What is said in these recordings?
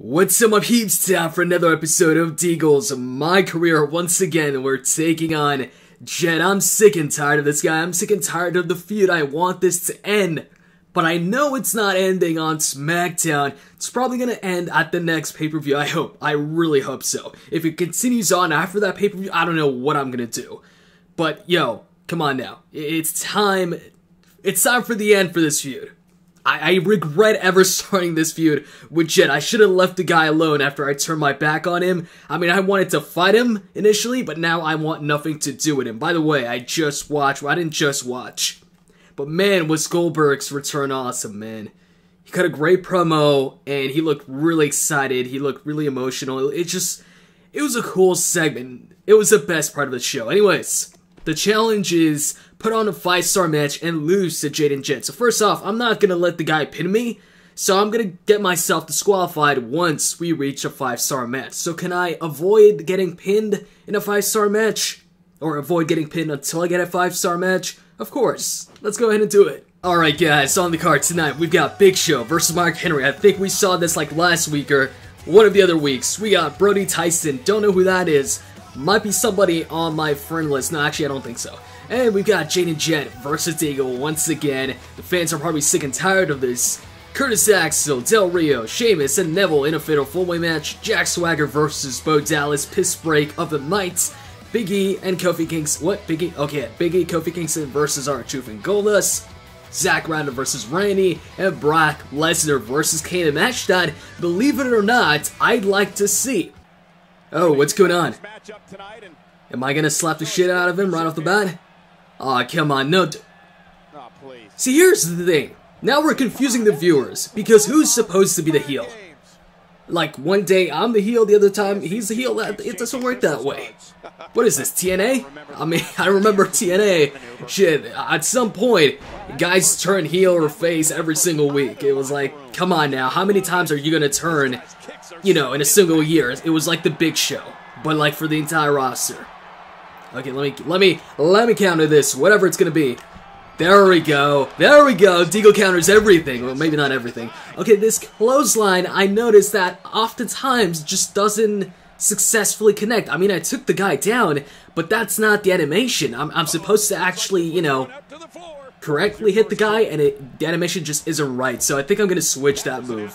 What's up, my peeps? Time for another episode of Deagles, my career. Once again, we're taking on Jet. I'm sick and tired of this guy. I'm sick and tired of the feud. I want this to end. But I know it's not ending on SmackDown. It's probably gonna end at the next pay-per-view. I hope. I really hope so. If it continues on after that pay-per-view, I don't know what I'm gonna do. But yo, come on now. It's time. It's time for the end for this feud. I, I regret ever starting this feud with Jet. I should have left the guy alone after I turned my back on him. I mean, I wanted to fight him initially, but now I want nothing to do with him. By the way, I just watched, well, I didn't just watch, but man, was Goldberg's return awesome, man. He cut a great promo, and he looked really excited. He looked really emotional. It just, it was a cool segment. It was the best part of the show. Anyways, the challenge is put on a five star match and lose to Jaden Jet. So first off, I'm not gonna let the guy pin me. So I'm gonna get myself disqualified once we reach a five star match. So can I avoid getting pinned in a five star match? Or avoid getting pinned until I get a five star match? Of course. Let's go ahead and do it. Alright guys, on the card tonight we've got Big Show versus Mark Henry. I think we saw this like last week or one of the other weeks. We got Brody Tyson, don't know who that is. Might be somebody on my friend list. No, actually I don't think so. And we've got Jaden Jet versus Eagle once again. The fans are probably sick and tired of this. Curtis Axel, Del Rio, Sheamus, and Neville in a fatal four-way match. Jack Swagger versus Bo Dallas, piss break of the night. Big E and Kofi Kingston. What? Big E? Okay, Big E, Kofi Kingston versus R-Truth and Goldust. Zack Ryder versus Randy, and Brock Lesnar versus Kane. A match that, believe it or not, I'd like to see. Oh, what's going on? Am I gonna slap the shit out of him right off the bat? Aw, oh, come on, no. See, here's the thing. Now we're confusing the viewers, because who's supposed to be the heel? Like, one day I'm the heel, the other time he's the heel. It doesn't work that way. What is this, TNA? I mean, I remember TNA. Shit, at some point, guys turn heel or face every single week. It was like, come on now, how many times are you gonna turn, you know, in a single year? It was like the big show, but like for the entire roster. Okay, let me let me let me counter this, whatever it's gonna be. There we go. There we go. Deagle counters everything. Well, maybe not everything. Okay, this clothesline, I noticed that oftentimes just doesn't successfully connect. I mean, I took the guy down, but that's not the animation. I'm, I'm supposed to actually, you know, correctly hit the guy, and it, the animation just isn't right. So I think I'm going to switch that move.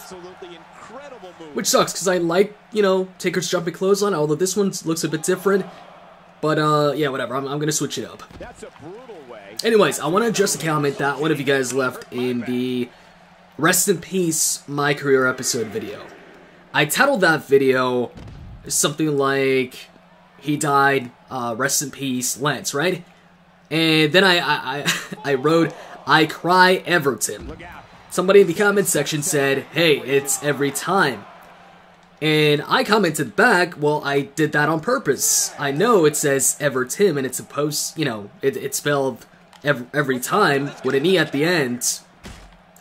Which sucks, because I like, you know, Taker's jumping clothesline, although this one looks a bit different. But, uh, yeah, whatever. I'm, I'm going to switch it up. Anyways, I want to address a comment that one of you guys left in the Rest in Peace My Career episode video. I titled that video something like, He died, uh, rest in peace, Lance, right? And then I, I, I wrote, I cry Evertim. Somebody in the comment section said, hey, it's every time. And I commented back, well, I did that on purpose. I know it says Evertim, and it's supposed, you know, it, it's spelled every, every time with an E at the end.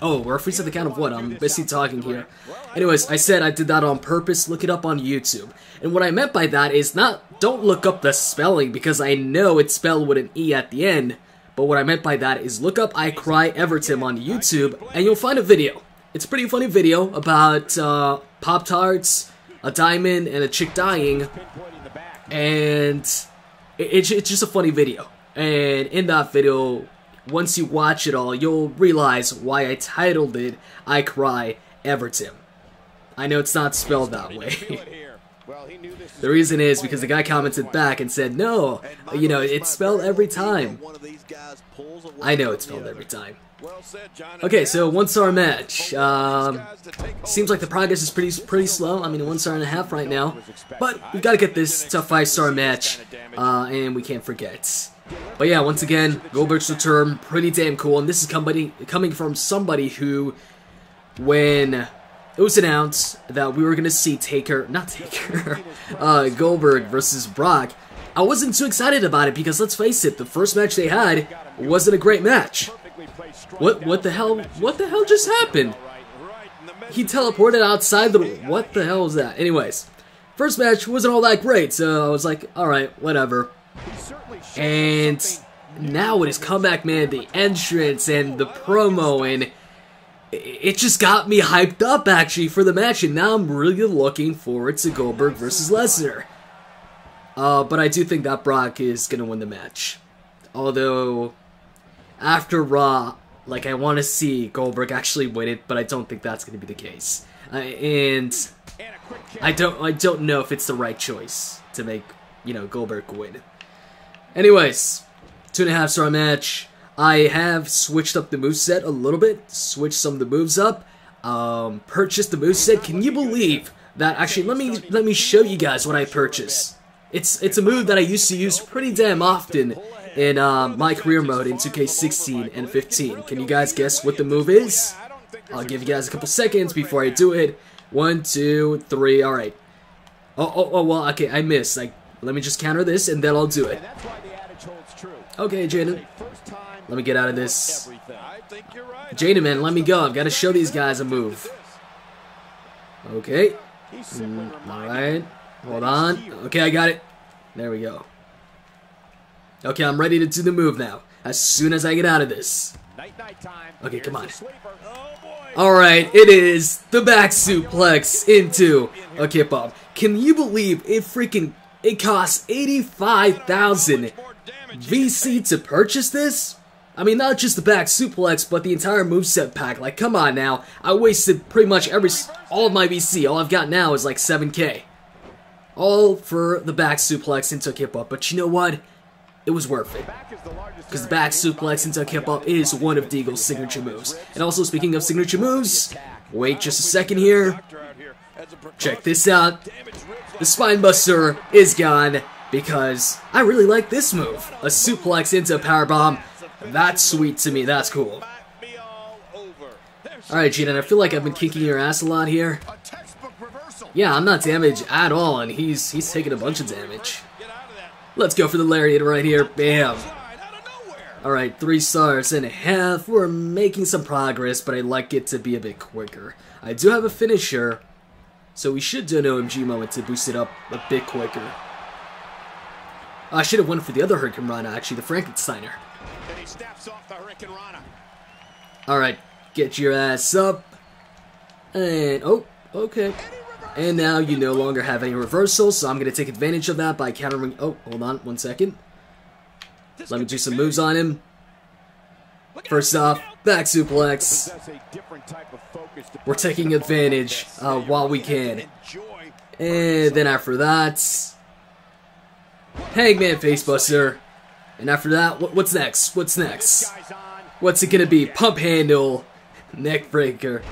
Oh, we're freeze at the count of what? I'm busy talking here. Anyways, I said I did that on purpose. Look it up on YouTube. And what I meant by that is not, don't look up the spelling because I know it's spelled with an E at the end. But what I meant by that is look up I Cry Evertim on YouTube and you'll find a video. It's a pretty funny video about uh, Pop-Tarts, a diamond, and a chick dying. And it, it's just a funny video. And in that video, once you watch it all, you'll realize why I titled it I Cry Evertim. I know it's not spelled that way. the reason is because the guy commented back and said, no, you know, it's spelled every time. I know it's spelled every time. Okay, so one star match. Um, seems like the progress is pretty pretty slow. I mean, one star and a half right now, but we got to get this to five star match, uh, and we can't forget. But yeah, once again, Goldberg's return, pretty damn cool, and this is coming coming from somebody who, when it was announced that we were gonna see Taker, not Taker, uh, Goldberg versus Brock, I wasn't too excited about it because let's face it, the first match they had wasn't a great match. What what the hell? What the hell just happened? He teleported outside the. What the hell was that? Anyways, first match wasn't all that great, so I was like, all right, whatever. And now with his comeback, man, the entrance and the promo and it just got me hyped up actually for the match, and now I'm really looking forward to Goldberg versus Lesnar. Uh, but I do think that Brock is gonna win the match. Although, after Raw, like I want to see Goldberg actually win it, but I don't think that's gonna be the case. Uh, and I don't, I don't know if it's the right choice to make, you know, Goldberg win. Anyways, two and a half star match. I have switched up the move set a little bit, switched some of the moves up, um, purchased the move set. Can you believe that? Actually, let me let me show you guys what I purchased. It's it's a move that I used to use pretty damn often in uh, my career mode in 2K16 and 15. Can you guys guess what the move is? I'll give you guys a couple seconds before I do it. One, two, three. All right. Oh, oh, oh well, okay, I missed. Like, let me just counter this, and then I'll do it. Okay, Jaden. Let me get out of this. Jaden, man, let me go. I've got to show these guys a move. Okay. Mm, Alright. Hold on. Okay, I got it. There we go. Okay, I'm ready to do the move now. As soon as I get out of this. Okay, come on. Alright, it is the back suplex into a kip up. Can you believe it freaking it costs 85,000 VC to purchase this? I mean, not just the back suplex, but the entire moveset pack. Like, come on now. I wasted pretty much every, all of my VC. All I've got now is like 7k. All for the back suplex into kip up. But you know what? It was worth it. Because the back suplex into kip up is one of Deagle's signature moves. And also, speaking of signature moves, wait just a second here. Check this out. The Spinebuster is gone because I really like this move. A suplex into a powerbomb that's sweet to me. That's cool. Alright, Jaden, I feel like I've been kicking your ass a lot here. Yeah, I'm not damaged at all, and he's he's taking a bunch of damage. Let's go for the Lariat right here. Bam. Alright, three stars and a half. We're making some progress, but I'd like it to be a bit quicker. I do have a finisher, so we should do an OMG moment to boost it up a bit quicker. I should have went for the other Hurricanrana, actually, the Frankensteiner. Alright, get your ass up. And, oh, okay. And now you no longer have any reversals, so I'm going to take advantage of that by countering... Oh, hold on, one second. Let me do some moves on him. First off, back suplex. We're taking advantage uh, while we can. And then after that, Hangman Facebuster. And after that, what's next? What's next? What's it gonna be? Pump handle, neck breaker.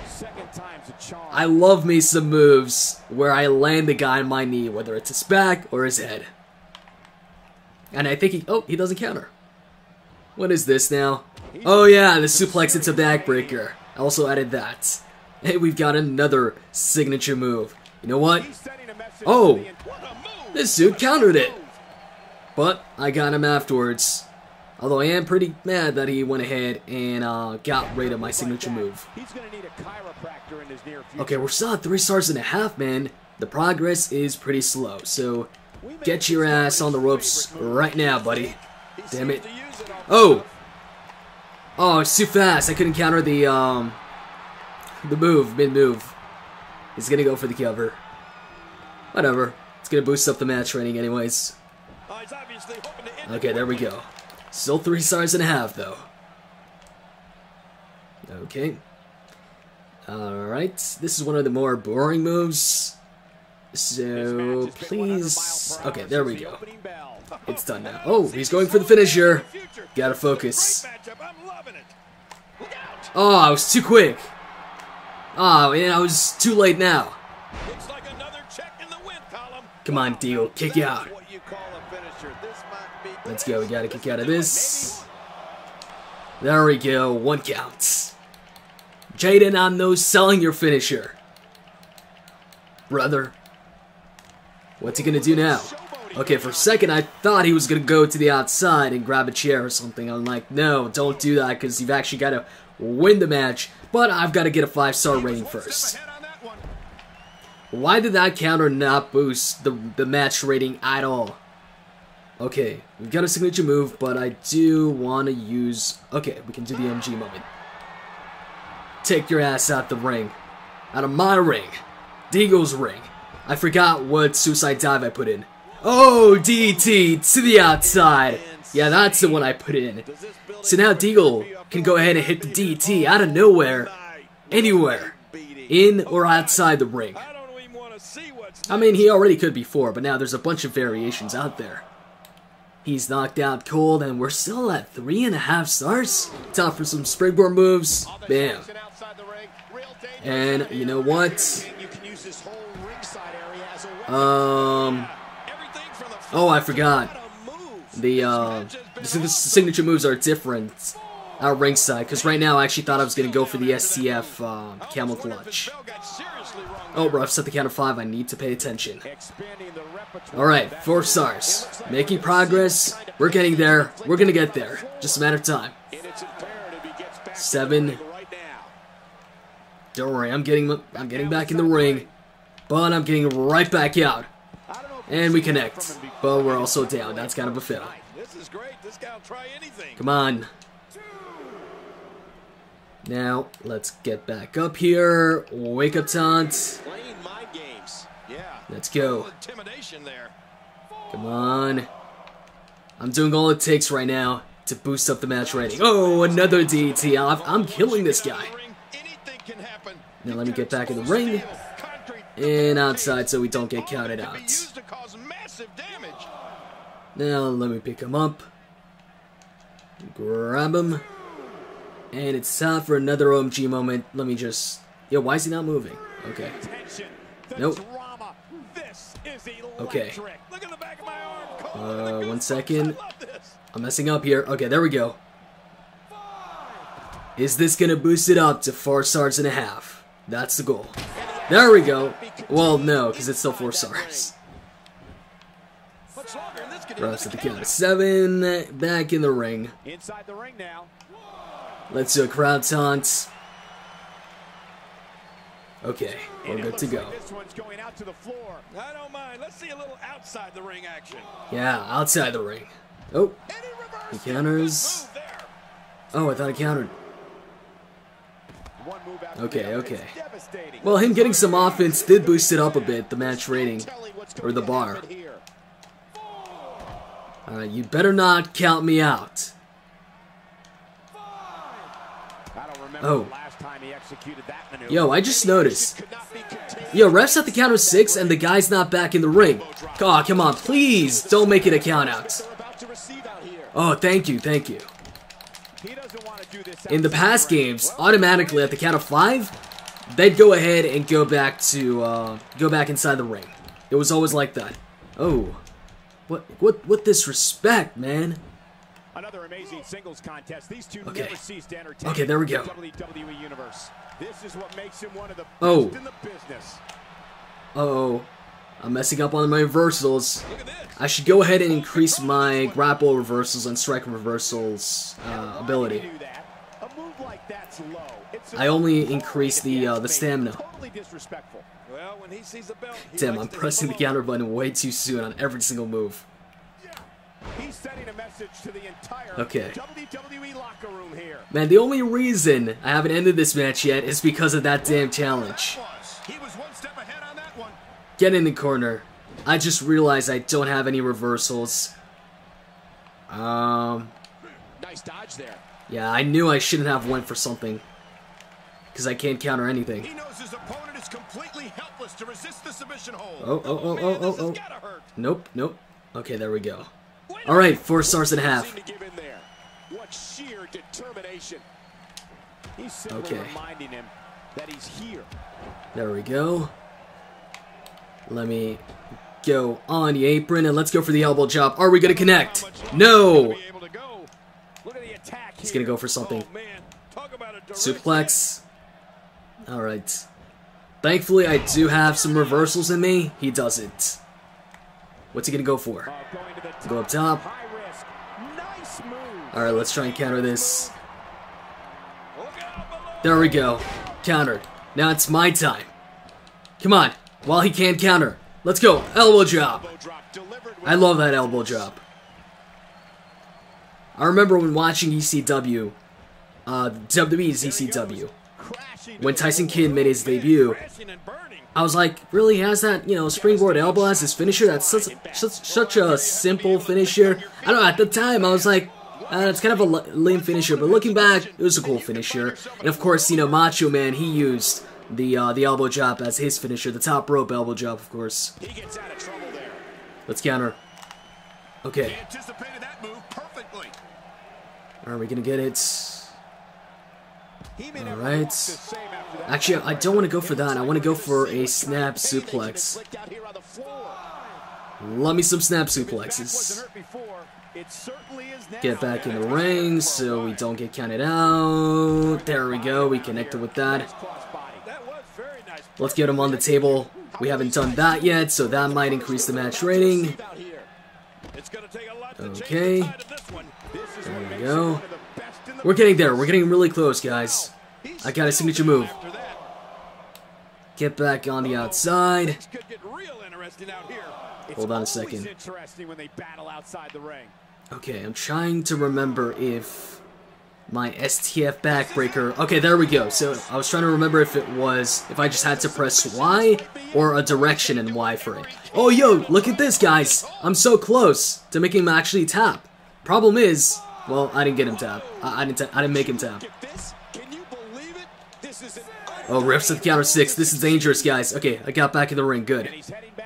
I love me some moves where I land the guy on my knee, whether it's his back or his head. And I think he, oh, he doesn't counter. What is this now? Oh yeah, the suplex into the backbreaker. I also added that. Hey, we've got another signature move. You know what? Oh, this dude countered it. But I got him afterwards. Although I am pretty mad that he went ahead and uh, got rid of my signature move. Okay, we're still at three stars and a half, man. The progress is pretty slow, so get your ass on the ropes right now, buddy. Damn it. Oh! Oh, it's too fast. I couldn't counter the, um, the move, mid-move. He's gonna go for the cover. Whatever. It's gonna boost up the match rating anyways. Okay, there we go. Still three stars and a half, though. Okay. Alright, this is one of the more boring moves. So, please... Okay, there we go. It's done now. Oh, he's going for the finisher. Gotta focus. Oh, I was too quick. Oh, and I was too late now. Come on, Deal, kick you out. Let's go. We got to kick out of this. There we go. One count. Jaden, I'm no selling your finisher. Brother. What's he going to do now? Okay, for a second, I thought he was going to go to the outside and grab a chair or something. I'm like, no, don't do that because you've actually got to win the match. But I've got to get a 5-star rating first. Why did that counter not boost the, the match rating at all? Okay, we've got a signature move, but I do want to use... Okay, we can do the MG moment. take your ass out the ring. Out of my ring. Deagle's ring. I forgot what suicide dive I put in. Oh, DT to the outside. Yeah, that's the one I put in. So now Deagle can go ahead and hit the DT out of nowhere, anywhere, in or outside the ring. I mean, he already could before, but now there's a bunch of variations out there. He's knocked out cold, and we're still at three and a half stars. Time for some springboard moves. Bam. And you know what? Um. Oh, I forgot. The uh, the signature moves are different at ringside, because right now I actually thought I was going to go for the SCF uh, Camel Clutch. Oh, bro, I've set the count of five. I need to pay attention. Alright, four stars. Making progress. We're getting there. We're going to get there. Just a matter of time. Seven. Don't worry, I'm getting I'm getting back in the ring, but I'm getting right back out. And we connect, but we're also down. That's kind of a fail. Come on. Now, let's get back up here. Wake up taunt. Let's go. Come on. I'm doing all it takes right now to boost up the match rating. Oh, another DT. I'm killing this guy. Now let me get back in the ring. And outside so we don't get counted out. Now let me pick him up. Grab him. And it's time for another OMG moment. Let me just... Yo, why is he not moving? Okay. Nope. Okay. Uh, one second. I'm messing up here. Okay, there we go. Is this gonna boost it up to four stars and a half? That's the goal. There we go. Well, no, because it's still four stars. At the count of seven. Back in the ring. Inside the ring now. Let's do a crowd taunt. Okay, we're good to go. This one's going out to the floor. I don't mind. Let's see a little outside the ring action. Yeah, outside the ring. Oh, he counters. Oh, I thought he countered. Okay, okay. Well, him getting some offense did boost it up a bit, the match rating, or the bar. Alright, you better not count me out. Oh. Yo, I just noticed. Yo, refs at the count of six and the guy's not back in the ring. Oh, come on, please don't make it a count out. Oh, thank you, thank you. In the past games, automatically at the count of five, they'd go ahead and go back to, uh, go back inside the ring. It was always like that. Oh. What, what, what disrespect, man. Another amazing singles contest. These two okay. never cease to entertain okay, there we go. WWE universe. This is what makes him one of the oh. best in the business. Uh oh. I'm messing up on my reversals. I should go ahead and increase my grapple reversals and strike reversals uh, ability. I only increase the uh, the stamina. Damn, I'm pressing the counter button way too soon on every single move. Okay. WWE locker room here. Man, the only reason I haven't ended this match yet is because of that damn challenge. Get in the corner. I just realized I don't have any reversals. Um. Nice dodge there. Yeah, I knew I shouldn't have went for something. Because I can't counter anything. He knows his opponent is completely helpless to resist the submission hold. Oh, oh, oh, oh, oh, oh. Nope, nope. Okay, there we go. All right, four stars and a half. What sheer determination. He's okay. reminding him that he's here. There we go. Let me go on the apron and let's go for the elbow chop. Are we going to connect? No. He's going to go for something. Oh, Suplex. All right. Thankfully, I do have some reversals in me. He doesn't. What's he going to go for? Uh, Go up top. Alright, let's try and counter this. There we go. Countered. Now it's my time. Come on. While he can't counter. Let's go. Elbow drop. I love that elbow drop. I remember when watching ECW, uh, WWE's ECW, when Tyson Kidd made his debut, I was like, really has that, you know, springboard elbow as his finisher? That's such, such, such a simple finisher. I don't know, at the time I was like, uh, it's kind of a lame finisher, but looking back, it was a cool finisher. And of course, you know, Macho Man, he used the uh, the elbow drop as his finisher, the top rope elbow drop, of course. Let's counter. Okay. Are we gonna get it? Alright. Actually, I don't want to go for that. I want to go for a snap suplex. Love me some snap suplexes. Get back in the ring so we don't get counted out. There we go. We connected with that. Let's get him on the table. We haven't done that yet, so that might increase the match rating. Okay. There we go. We're getting there. We're getting really close, guys. I got a signature move. Get back on the outside. Hold on a second. Okay, I'm trying to remember if my STF backbreaker... Okay, there we go. So I was trying to remember if it was... If I just had to press Y or a direction in Y for it. Oh, yo, look at this, guys. I'm so close to making him actually tap. Problem is, well, I didn't get him tap. I, I didn't. I didn't make him tap. Oh, refs the counter six. This is dangerous, guys. Okay, I got back in the ring. Good.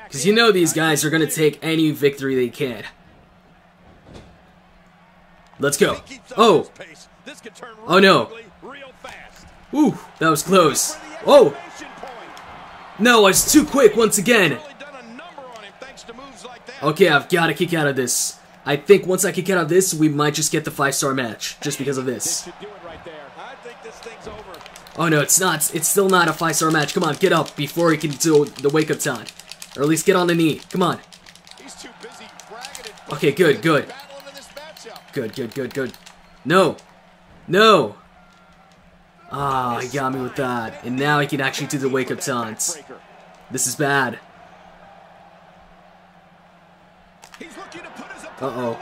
Because you know these guys are going to take any victory they can. Let's go. Oh. Oh, no. Ooh, that was close. Oh. No, I was too quick once again. Okay, I've got to kick out of this. I think once I kick out of this, we might just get the five-star match, just because of this. Oh no, it's not. It's still not a five-star match. Come on, get up before he can do the wake-up time. Or at least get on the knee. Come on. Okay, good, good. Good, good, good, good. No. No. Ah, he got me with that. And now he can actually do the wake-up taunts. This is bad. Uh-oh.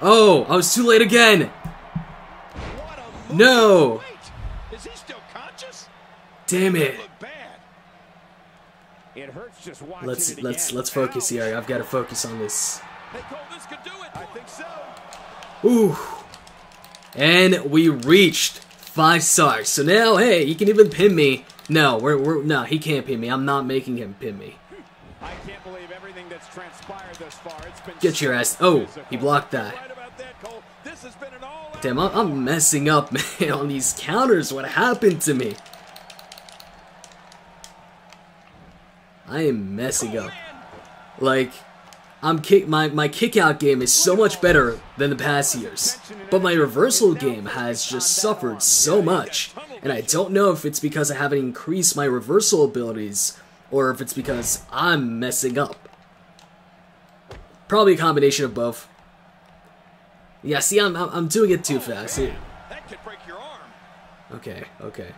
Oh, I was too late again. No. Damn it. Let's let's let's focus here. I've got to focus on this. Ooh. And we reached five stars. So now, hey, he can even pin me. No, we're we're no, he can't pin me. I'm not making him pin me. Get your ass. Oh, he blocked that. Damn, I'm messing up, man, on these counters. What happened to me? I am messing up. Like, I'm kick my my kick out game is so much better than the past years, but my reversal game has just suffered so much, and I don't know if it's because I haven't increased my reversal abilities or if it's because I'm messing up. Probably a combination of both. Yeah, see, I'm, I'm doing it too fast. See? Okay, okay.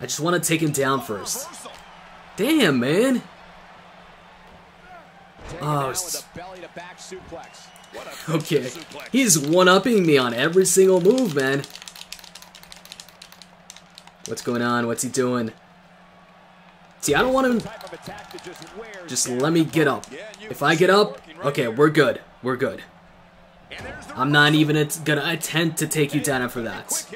I just want to take him down first. Damn, man. Oh, okay. He's one-upping me on every single move, man. What's going on? What's he doing? See, I don't want him... Just let me get up. If I get up, okay, we're good. We're good. I'm not even gonna attempt to take you down after that.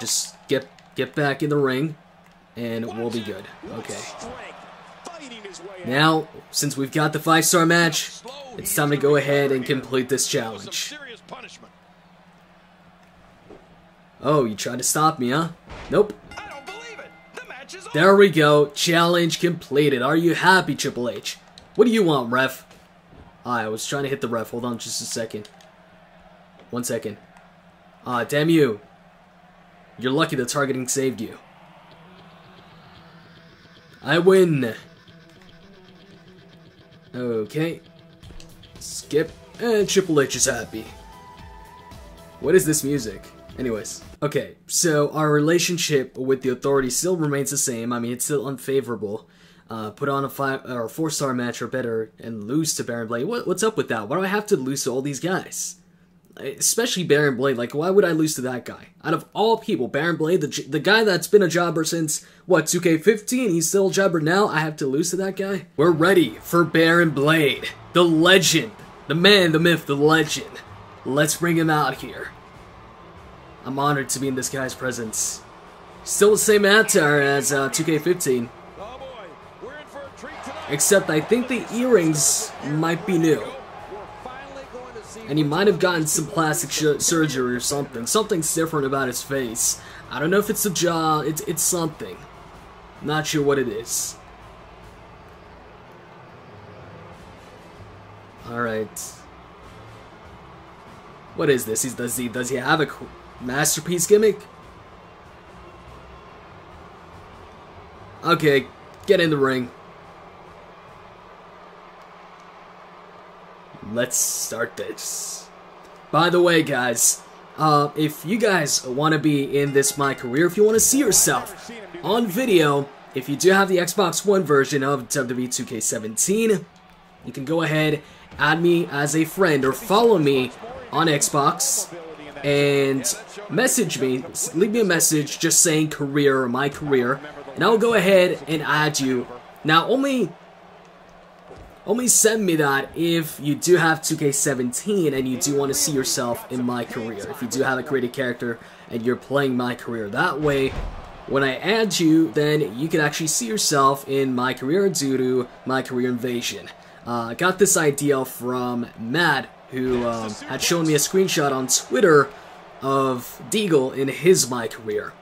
Just get get back in the ring, and we'll be good. Okay. Now, since we've got the five-star match, it's time to go ahead and complete this challenge. Oh, you tried to stop me, huh? Nope. There we go. Challenge completed. Are you happy, Triple H? What do you want, ref? I was trying to hit the ref. Hold on just a second. One second. Ah, damn you. You're lucky the targeting saved you. I win. Okay. Skip. And Triple H is happy. What is this music? Anyways, okay, so our relationship with the authority still remains the same. I mean, it's still unfavorable. Uh, put on a five or four star match or better and lose to Barron Blade. What, what's up with that? Why do I have to lose to all these guys? Especially Barron Blade. Like, why would I lose to that guy? Out of all people, Barron Blade, the the guy that's been a jobber since what 2K15, he's still a jobber now. I have to lose to that guy. We're ready for Barron Blade, the legend, the man, the myth, the legend. Let's bring him out here. I'm honored to be in this guy's presence. Still the same avatar as uh, 2K15. Except I think the earrings might be new. And he might have gotten some plastic surgery or something. Something's different about his face. I don't know if it's a jaw, it's, it's something. Not sure what it is. Alright. What is this? Does he does he have a masterpiece gimmick? Okay, get in the ring. Let's start this. By the way, guys, uh, if you guys want to be in this My Career, if you want to see yourself on video, if you do have the Xbox One version of WWE 2K17, you can go ahead, add me as a friend, or follow me on Xbox, and message me, leave me a message just saying career or my career, and I'll go ahead and add you. Now, only only send me that if you do have 2K17 and you do want to see yourself in my career. If you do have a created character and you're playing my career. That way, when I add you, then you can actually see yourself in my career due to my career invasion. Uh, I got this idea from Matt, who um, had shown me a screenshot on Twitter of Deagle in his My Career.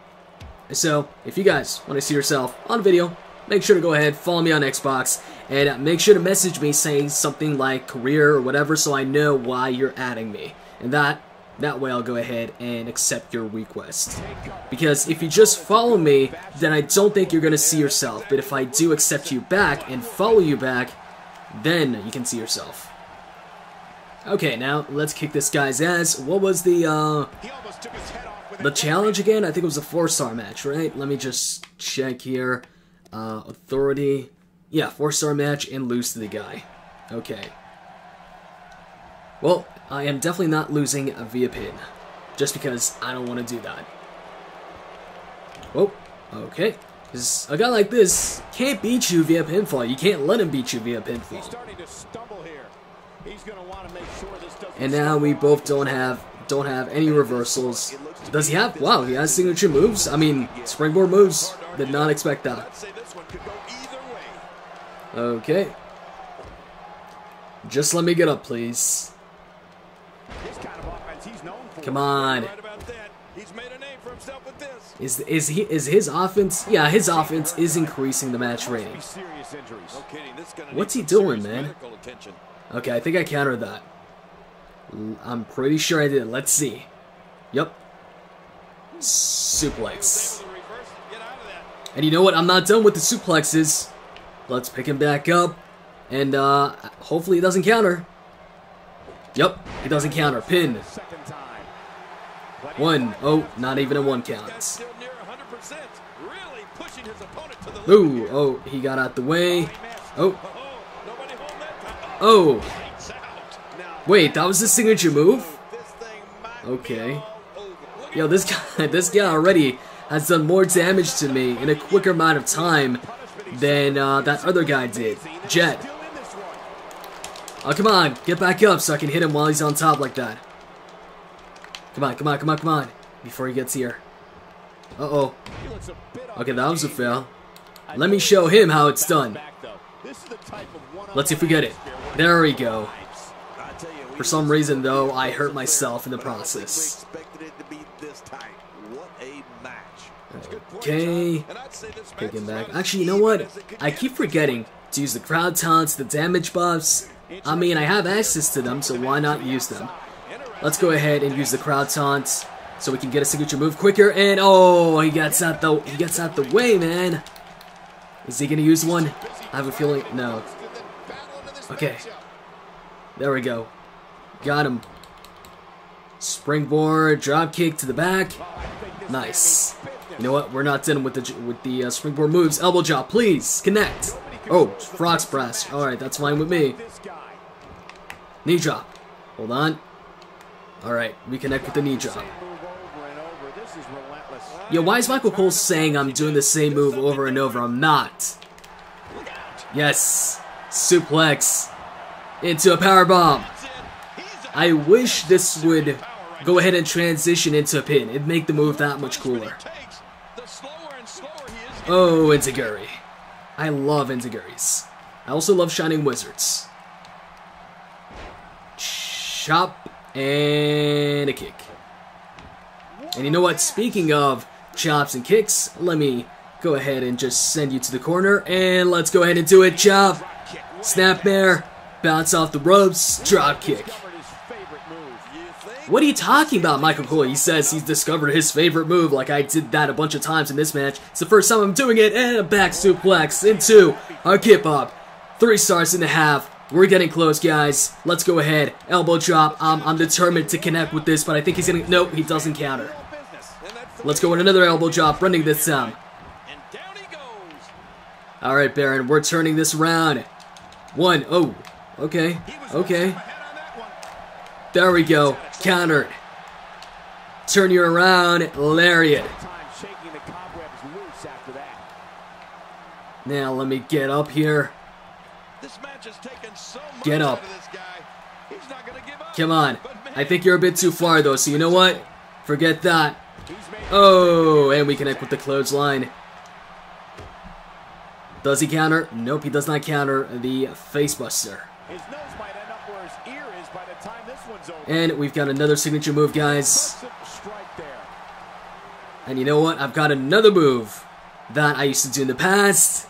So, if you guys want to see yourself on video, make sure to go ahead, follow me on Xbox, and make sure to message me saying something like career or whatever so I know why you're adding me. And that that way I'll go ahead and accept your request. Because if you just follow me, then I don't think you're going to see yourself. But if I do accept you back and follow you back, then you can see yourself. Okay, now let's kick this guy's ass. What was the, uh... The challenge again? I think it was a four-star match, right? Let me just check here. Uh, authority. Yeah, four-star match and lose to the guy. Okay. Well, I am definitely not losing via pin. Just because I don't want to do that. Oh, okay. Because a guy like this can't beat you via pinfall. You can't let him beat you via pinfall. And now we both don't have don't have any reversals. Does he have? Wow, he has signature moves. I mean, springboard moves. Did not expect that. Okay. Just let me get up, please. Come on. Is is he is his offense? Yeah, his offense is increasing the match rating. What's he doing, man? Okay, I think I countered that. I'm pretty sure I did. Let's see. Yep. Suplex. And you know what? I'm not done with the suplexes. Let's pick him back up. And uh, hopefully he doesn't counter. Yep, he doesn't counter. Pin. One. Oh, not even a one count. Ooh, oh, he got out the way. Oh. Oh. Wait, that was the signature move? Okay. Yo, this guy, this guy already has done more damage to me in a quicker amount of time than uh, that other guy did, Jet. Oh, come on, get back up so I can hit him while he's on top like that. Come on, come on, come on, come on, before he gets here. Uh-oh. Okay, that was a fail. Let me show him how it's done. Let's see if we get it. There we go. For some reason, though, I hurt myself in the process. Okay. Kicking back. Actually, you know what? I keep forgetting to use the crowd taunts, the damage buffs. I mean, I have access to them, so why not use them? Let's go ahead and use the crowd taunts so we can get a signature move quicker. And oh, he gets out the he gets out the way, man. Is he gonna use one? I have a feeling no. Okay. There we go. Got him. Springboard, drop kick to the back. Nice. You know what? We're not done with the with the uh, springboard moves. Elbow drop, please connect. Oh, frog splash. All right, that's fine with me. Knee drop. Hold on. Alright, we connect with the knee drop. Yo, why is Michael Cole saying I'm doing the same move over and over? I'm not. Yes. Suplex. Into a power bomb. I wish this would go ahead and transition into a pin. It'd make the move that much cooler. Oh, Enzuigiri. I love Enzuigiris. I also love Shining Wizards. Chop and a kick. And you know what? Speaking of chops and kicks, let me go ahead and just send you to the corner. And let's go ahead and do it. Chop. Snap there. Bounce off the ropes. Drop kick. What are you talking about, Michael Cole? He says he's discovered his favorite move like I did that a bunch of times in this match. It's the first time I'm doing it, and a back suplex into a kip up. Three stars and a half. We're getting close, guys. Let's go ahead. Elbow drop. Um, I'm determined to connect with this, but I think he's gonna... Nope, he doesn't counter. Let's go with another elbow drop, running this time. Alright, Barron, we're turning this around. One. Oh, okay. Okay. There we go. Countered. Turn you around. Lariat. Now let me get up here. Get up. Come on. I think you're a bit too far though, so you know what? Forget that. Oh, and we connect with the clothesline. Does he counter? Nope, he does not counter the facebuster. And we've got another signature move, guys. And you know what? I've got another move that I used to do in the past.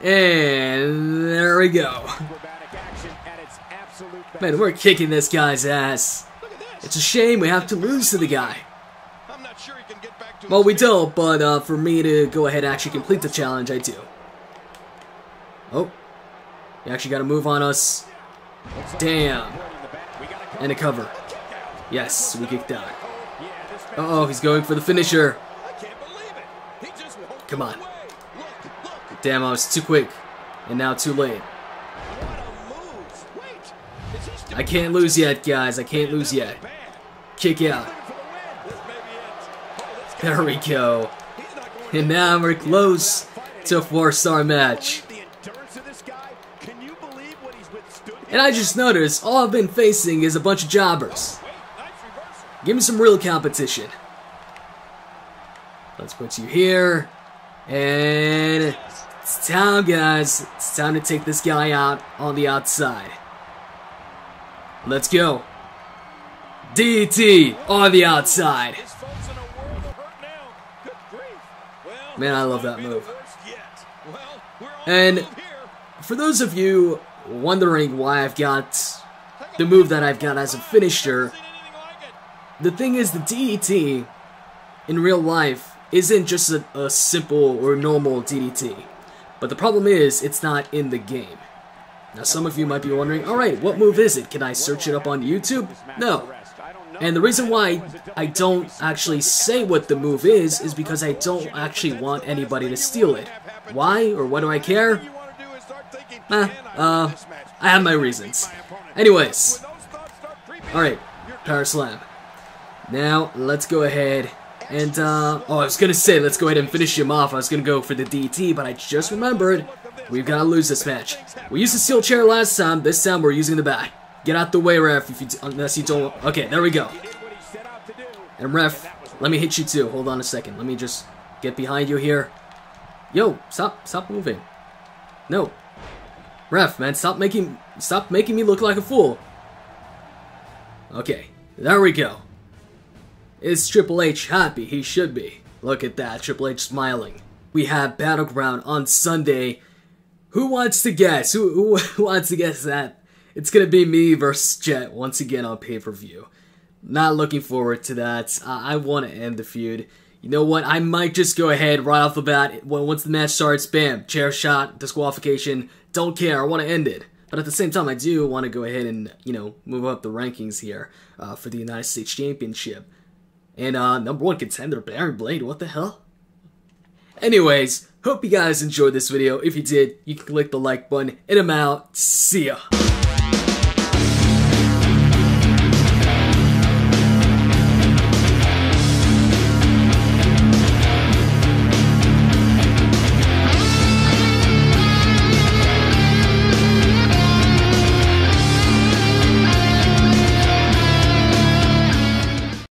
And there we go. Man, we're kicking this guy's ass. It's a shame we have to lose to the guy. Well, we don't, but uh, for me to go ahead and actually complete the challenge, I do. Oh. You actually got to move on us. Damn. And a cover. Yes, we kicked out. Uh oh he's going for the finisher. Come on. Damn, I was too quick. And now too late. I can't lose yet, guys. I can't lose yet. Kick out. There we go. And now we're close to a four-star match. And I just noticed all I've been facing is a bunch of jobbers. Give me some real competition. Let's put you here. And it's time, guys. It's time to take this guy out on the outside. Let's go. DT on the outside. Man, I love that move. And for those of you wondering why I've got the move that I've got as a finisher, the thing is the DDT in real life isn't just a, a simple or normal DDT. But the problem is, it's not in the game. Now some of you might be wondering, alright, what move is it? Can I search it up on YouTube? No. And the reason why I don't actually say what the move is, is because I don't actually want anybody to steal it. Why, or why do I care? Eh, uh, I have my reasons. Anyways. Alright, Power Slam. Now, let's go ahead and, uh, oh, I was gonna say, let's go ahead and finish him off. I was gonna go for the DT, but I just remembered we've gotta lose this match. We used the steel chair last time, this time we're using the bat. Get out the way, ref, if you, unless you don't, okay, there we go. And ref, let me hit you too. Hold on a second. Let me just get behind you here. Yo, stop, stop moving. No, Ref, man, stop making stop making me look like a fool. Okay, there we go. Is Triple H happy? He should be. Look at that, Triple H smiling. We have Battleground on Sunday. Who wants to guess? Who, who wants to guess that? It's gonna be me versus Jet once again on pay-per-view. Not looking forward to that. I, I want to end the feud. You know what? I might just go ahead right off the bat. Once the match starts, bam, chair shot, disqualification, don't care. I want to end it. But at the same time, I do want to go ahead and, you know, move up the rankings here uh, for the United States Championship. And uh, number one contender, Barron Blade, what the hell? Anyways, hope you guys enjoyed this video. If you did, you can click the like button, and I'm out. See ya.